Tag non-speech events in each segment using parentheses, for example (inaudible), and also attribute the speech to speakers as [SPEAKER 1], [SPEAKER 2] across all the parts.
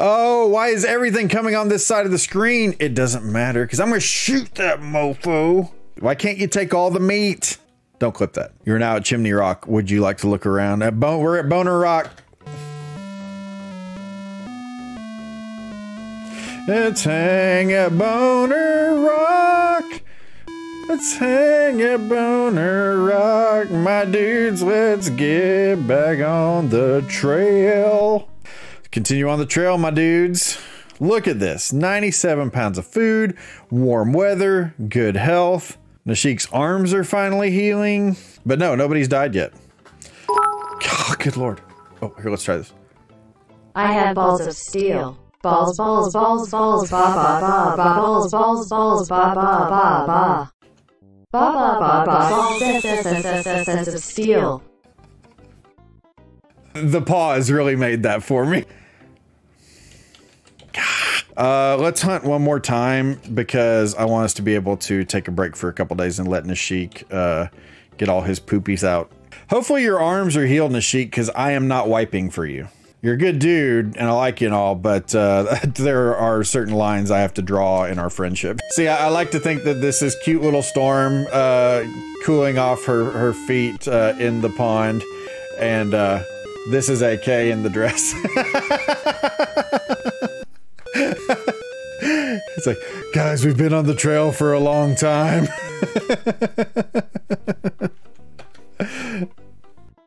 [SPEAKER 1] Oh, why is everything coming on this side of the screen? It doesn't matter because I'm going to shoot that mofo. Why can't you take all the meat? Don't clip that. You're now at Chimney Rock. Would you like to look around? At Bo- we're at Boner Rock. Let's hang at Boner Rock. Let's hang at Boner Rock, my dudes. Let's get back on the trail. Continue on the trail, my dudes. Look at this 97 pounds of food, warm weather, good health. Nashik's arms are finally healing. But no, nobody's died yet. Oh, good lord. Oh, here, let's try this.
[SPEAKER 2] I have balls of steel. Balls, balls, balls, balls, ba ba ba ba, balls, balls, balls, ba ba ba ba. Ba ba ba ba, balls, s s s s s s of steel.
[SPEAKER 1] The pause really made that for me. (sighs) Uh, let's hunt one more time because I want us to be able to take a break for a couple days and let Nashik uh, get all his poopies out. Hopefully your arms are healed, Nashik, because I am not wiping for you. You're a good dude, and I like you and all, but uh, (laughs) there are certain lines I have to draw in our friendship. See, I, I like to think that this is cute little Storm uh, cooling off her, her feet uh, in the pond, and uh, this is AK in the dress. (laughs) it's like, guys, we've been on the trail for a long time. (laughs)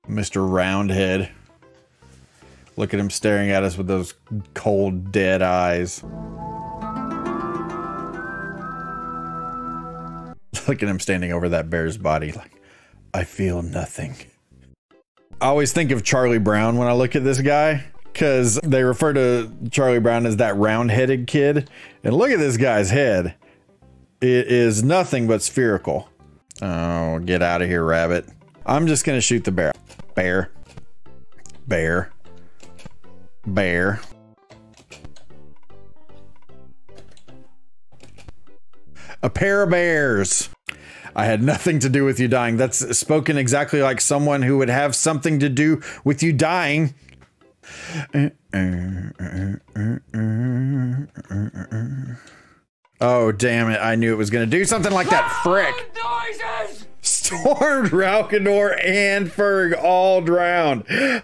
[SPEAKER 1] Mr. Roundhead. Look at him staring at us with those cold, dead eyes. (laughs) Look at him standing over that bear's body like, I feel nothing. I always think of Charlie Brown when I look at this guy because they refer to Charlie Brown as that round-headed kid. And look at this guy's head. It is nothing but spherical. Oh, get out of here, rabbit. I'm just going to shoot the bear. Bear. Bear. Bear. A pair of bears. I had nothing to do with you dying. That's spoken exactly like someone who would have something to do with you dying. Oh, damn it. I knew it was going to do something like that. Frick. Stormed Ralcanor and Ferg all drowned. (laughs)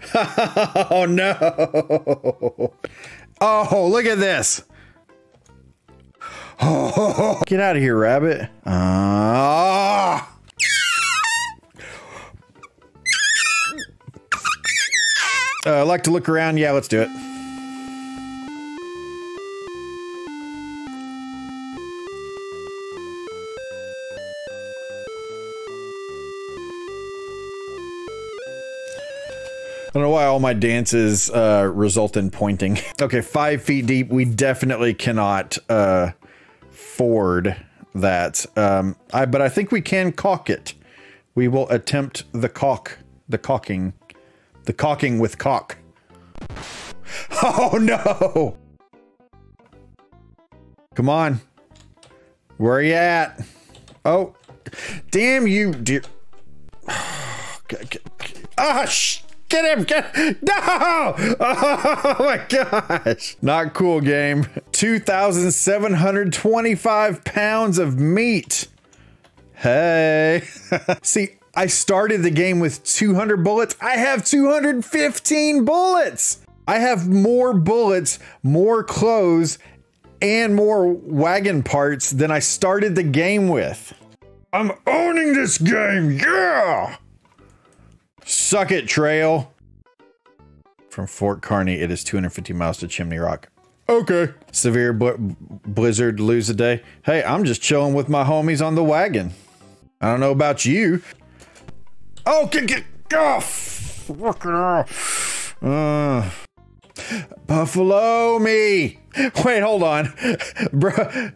[SPEAKER 1] Oh, no. Oh, look at this. Get out of here, rabbit. Ah. Uh, like to look around? Yeah, let's do it. I don't know why all my dances uh, result in pointing. (laughs) okay, five feet deep. We definitely cannot uh, ford that. Um, I, but I think we can caulk it. We will attempt the caulk, the caulking, the caulking with caulk. (laughs) Oh no! Come on. Where are you at? Oh, damn you, dear. (sighs) Ah, shh. Get him! Get (laughs) no! (laughs) Oh my gosh! Not cool, game. Two thousand seven hundred twenty-five pounds of meat. Hey, (laughs) see, I started the game with 200 bullets. I have 215 bullets. I have more bullets, more clothes, and more wagon parts than I started the game with. I'm owning this game, yeah! Suck it, Trail. From Fort Kearney, it is 250 miles to Chimney Rock. Okay. Severe bl blizzard, lose a day. Hey, I'm just chilling with my homies on the wagon. I don't know about you. Oh, get, get off! Uh, Buffalo me. Wait, hold on. (laughs) Bro, (laughs)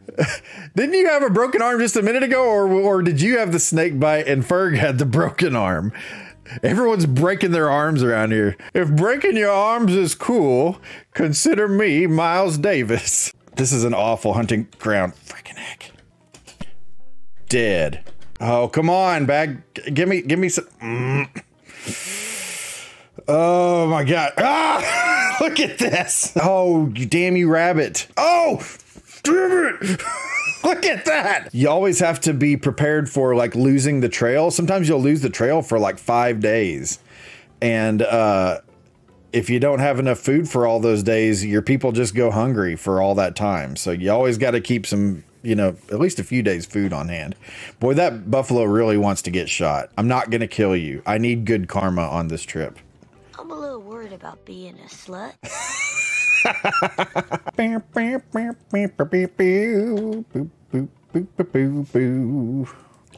[SPEAKER 1] didn't you have a broken arm just a minute ago? Or, or did you have the snake bite and Ferg had the broken arm? Everyone's breaking their arms around here. If breaking your arms is cool, consider me Miles Davis. (laughs) This is an awful hunting ground. Freaking heck. Dead. Oh, come on, bag. Give me, give me some. Mm. Oh my god. Ah! (laughs) Look at this. Oh, damn you rabbit. Oh, damn it. (laughs) (laughs) Look at that. You always have to be prepared for like losing the trail. Sometimes you'll lose the trail for like five days. And uh, if you don't have enough food for all those days, your people just go hungry for all that time. So you always got to keep some, you know, at least a few days food on hand. Boy, that buffalo really wants to get shot. I'm not going to kill you. I need good karma on this trip.
[SPEAKER 3] I'm a little worried about being a slut. (laughs) (laughs)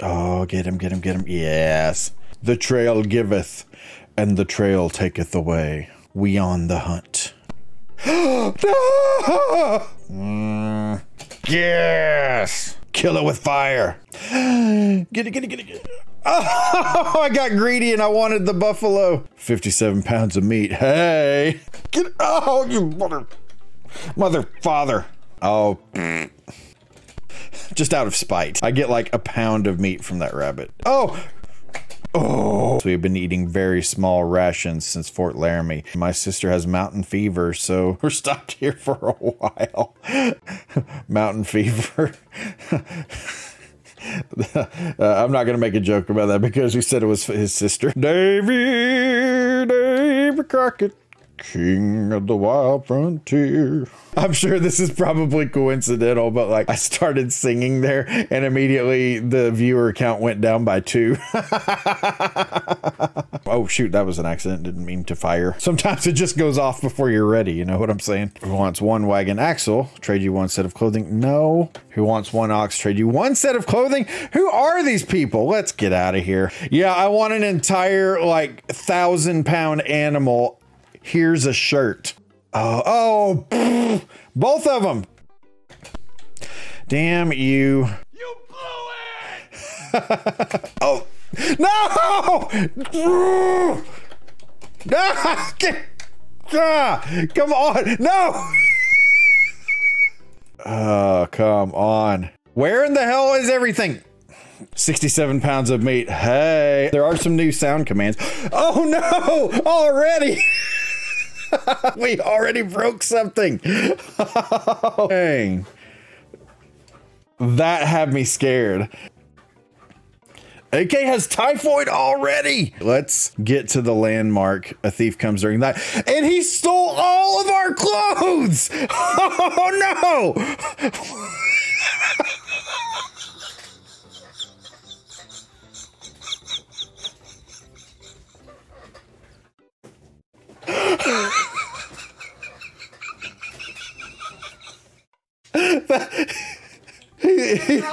[SPEAKER 1] Oh, get him, get him, get him. Yes. The trail giveth, and the trail taketh away. We on the hunt. (gasps) Mm, yes! Kill it with fire. (gasps) Get it, get it, get it, get it. (laughs) Oh, I got greedy and I wanted the buffalo. 57 pounds of meat. Hey. Get. Oh, you mother. Mother father. Oh. Just out of spite. I get like a pound of meat from that rabbit. Oh. Oh. So we've been eating very small rations since Fort Laramie. My sister has mountain fever, so we're stopped here for a (laughs) while. mountain fever. (laughs) (laughs) uh, I'm not going to make a joke about that because we said it was his sister. Davy, Davy Crockett, king of the wild frontier. I'm sure this is probably coincidental, but like I started singing there and immediately the viewer count went down by two. (laughs) oh, shoot, that was an accident. Didn't mean to fire. (laughs) Sometimes it just goes off before you're ready. You know what I'm saying? Who wants one wagon axle? Trade you one set of clothing? No. Who wants one ox? Trade you one set of clothing? Who are these people? Let's get out of here. Yeah, I want an entire like thousand pound animal. Here's a shirt. Uh, oh, oh, (laughs) both of them. Damn you.
[SPEAKER 4] You blew it! (laughs)
[SPEAKER 1] Oh, no! Come on! No! Oh, come on. Where in the hell is everything? 67 pounds of meat. Hey, there are some new sound commands. Oh no! Already! (laughs) we already broke something. (laughs) Dang. That had me scared. AK has typhoid already. Let's get to the landmark. A thief comes during that, and he stole all of our clothes. (laughs) Oh no! (laughs)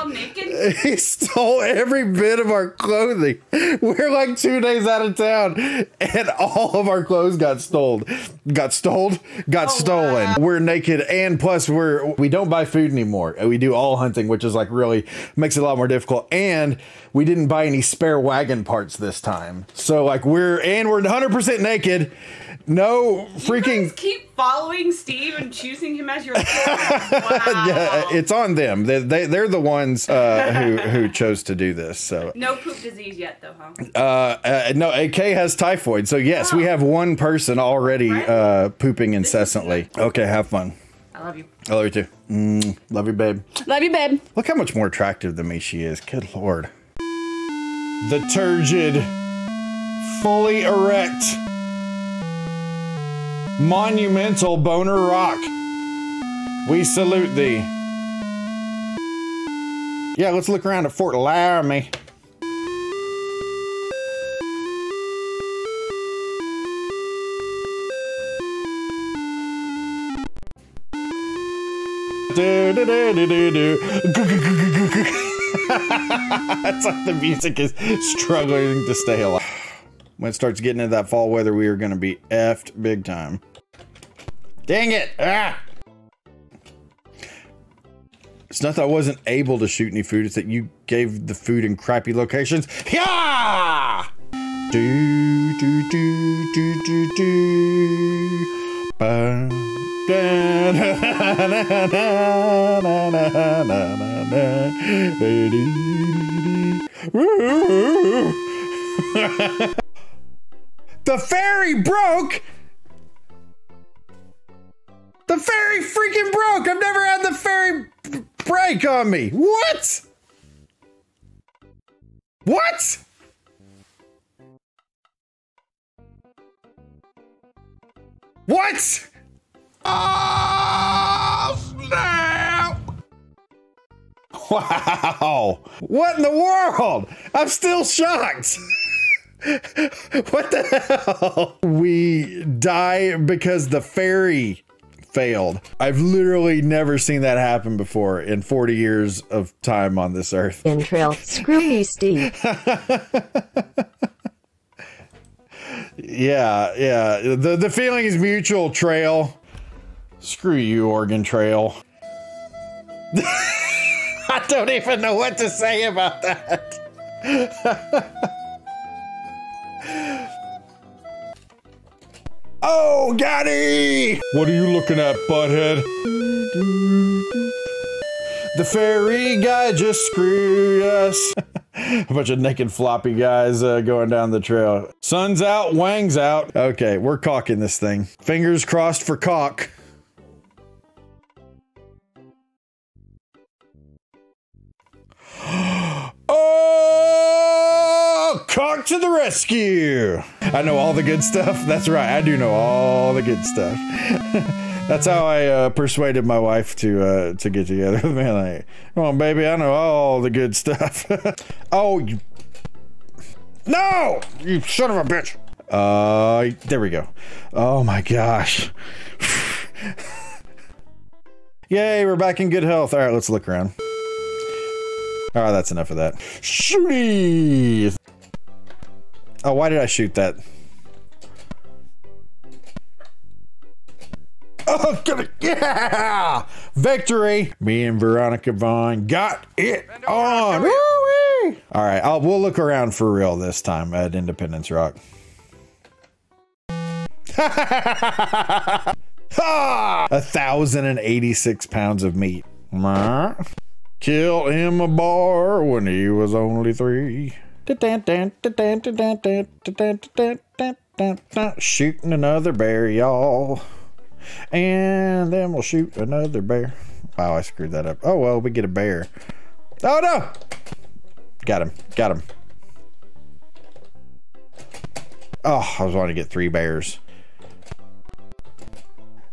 [SPEAKER 4] naked? (laughs)
[SPEAKER 1] He stole every bit of our clothing. We're like two days out of town, and all of our clothes got stolen. Got stoled, got oh, stolen.
[SPEAKER 4] wow.
[SPEAKER 1] We're naked, and plus we're we don't buy food anymore. We do all hunting, which is like really makes it a lot more difficult. And we didn't buy any spare wagon parts this time. So like we're and we're 100 percent naked. No freaking.
[SPEAKER 4] Keep following Steve and choosing him as your (laughs) wow.
[SPEAKER 1] Yeah, it's on them. They, they they're the ones uh, who who chose to do this. So
[SPEAKER 4] no poop disease yet, though, huh?
[SPEAKER 1] Uh, uh, no, AK has typhoid. So yes, we have one person already
[SPEAKER 4] Right.
[SPEAKER 1] uh, pooping incessantly. Okay, have fun.
[SPEAKER 4] I love you.
[SPEAKER 1] I love you too. Mm, love you, babe.
[SPEAKER 4] Love you, babe.
[SPEAKER 1] Look how much more attractive than me she is. Good lord. The turgid, fully erect, monumental boner rock. We salute thee. Yeah, let's look around at Fort Laramie. (laughs) It's like the music is struggling to stay alive. When it starts getting into that fall weather, we are going to be effed big time. Dang it! Ah! It's not that I wasn't able to shoot any food, it's that you gave the food in crappy locations. Yeah! Do, do, do, do, do, do. The ferry broke! The ferry freaking broke. I've never had the ferry break on me. What? What? What? Oh, snap! Wow. What in the world? I'm still shocked. (laughs) what the hell? We die because the ferry failed. I've literally never seen that happen before in 40 years of time on this earth.
[SPEAKER 2] In trail. Screw me, Steve. (laughs)
[SPEAKER 1] Yeah, yeah. The the feeling is mutual, Trail. Screw you, Oregon Trail. (laughs) I don't even know what to say about that. (laughs) oh, it! What are you looking at, butthead? The ferry guy just screwed us. (laughs) A bunch of naked floppy guys uh, going down the trail. Sun's out, Wang's out. Okay, we're caulking this thing. Fingers crossed for caulk. To the rescue. I know all the good stuff. That's right. I do know all the good stuff. (laughs) That's how I uh, persuaded my wife to uh, to get together with me. Like, come on, baby, I know all the good stuff. (laughs) oh, you... no, you son of a bitch. Uh, there we go. Oh my gosh. (laughs) Yay, we're back in good health. All right, let's look around. All right, that's enough of that. Shooty. Oh, why did I shoot that? Oh, get it. Yeah! Victory! Me and Veronica Vaughn got it on. All right, I'll, we'll look around for real this time at Independence Rock. Ha! (laughs) Ah! A thousand and eighty-six pounds of meat. Killed him a bar when he was only three. Shooting another bear, y'all. And then we'll shoot another bear. Wow, I screwed that up. Oh, well, we get a bear. Oh, no! Got him. Got him. Oh, I was wanting to get three bears.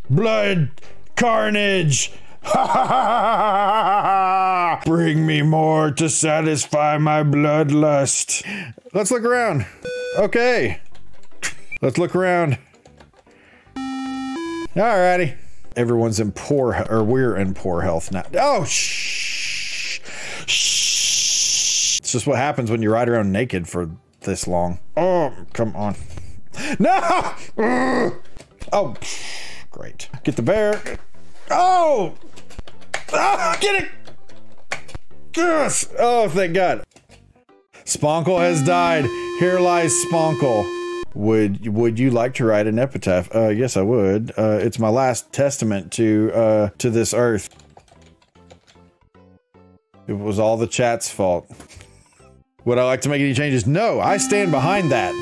[SPEAKER 1] Blood! Carnage! (laughs) Bring me more to satisfy my bloodlust. Let's look around. Okay. Let's look around. Alrighty. Everyone's in poor, or we're in poor health now. Oh, shh. Shh. It's just what happens when you ride around naked for this long. Oh, come on. No! (laughs) Oh, great. Get the bear. Oh! Ah, get it! Yes! Oh, thank God. Sponkle has died. Here lies Sponkle. Would would you like to write an epitaph? Uh, yes, I would. Uh, it's my last testament to uh, to this earth. It was all the chat's fault. Would I like to make any changes? No, I stand behind that.